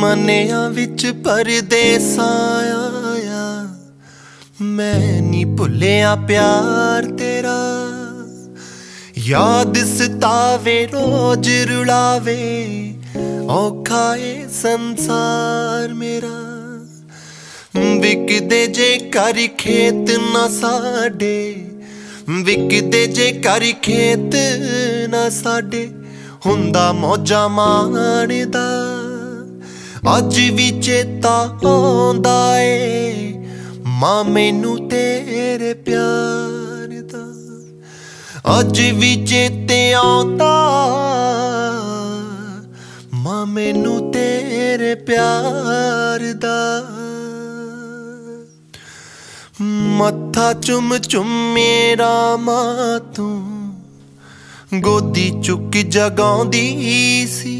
ਮਨਿਆਂ ਵਿੱਚ ਪਰਦੇਸਾਂ ਆਇਆ। ਮੈਂ ਨਹੀਂ ਭੁੱਲਿਆ ਪਿਆਰ ਤੇਰਾ। ਯਾਦ ਸਤਾਵੇ, ਰੋਜ ਰੁਲਾਵੇ। ਔਖਾ ਏ ਸੰਸਾਰ ਮੇਰਾ। ਵਿਕਦੇ ਜੇ ਕਰ ਖੇਤ ਨਾ ਸਾਡੇ। ਵਿਕਦੇ ਜੇ ਕਰ ਖੇਤ ਨਾ ਸਾਡੇ। ਹੁੰਦਾ ਮੌਜਾਂ ਮਾਣਦਾ। ਅੱਜ ਵੀ ਚੇਤਾ ਆਉਂਦਾ ਏ। ਮਾਂ ਮੈਨੂੰ ਤੇਰੇ ਪਿਆਰ ਦਾ। ਅੱਜ ਵੀ ਚੇਤੇ ਆਉਂਦਾ। ਮਾਂ ਮੈਨੂੰ ਤੇਰੇ ਪਿਆਰ ਦਾ। ਮੱਥਾ ਚੁੰਮ ਚੁੰਮ ਮੇਰਾ ਮਾਂ ਤੂੰ। ਗੋਦੀ ਚੁੱਕ ਜਗਾਉਂਦੀ ਸੀ।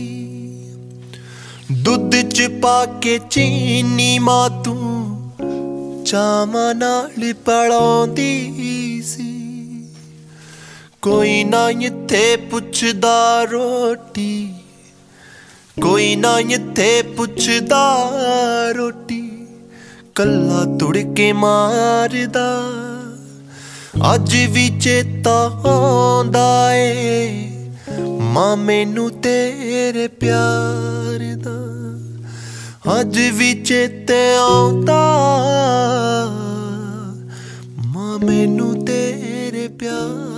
ਦੁੱਧ ਚ ਪਾ ਕੇ ਚੀਨੀ ਮਾਂ ਤੂੰ ਚਾਵਾਂ ਨਾਲ ਪੜਾਉਂਦੀ ਸੀ। ਕੋਈ ਨਾ ਇੱਥੇ ਪੁੱਛਦਾ ਰੋਟੀ, ਕੋਈ ਨਾ ਇੱਥੇ ਪੁੱਛਦਾ ਰੋਟੀ, ਕੱਲਾ ਤੁੜ ਕੇ ਮਾਰਦਾ। ਅੱਜ ਵੀ ਚੇਤਾ ਆਉਂਦਾ ਏ, ਮਾਂ ਮੈਨੂੰ ਤੇਰੇ ਪਿਆਰ ਅੱਜ ਵੀ ਚੇਤੇ ਆਉਂਦਾ। ਮਾਂ ਮੈਨੂੰ ਤੇਰੇ ਪਿਆਰ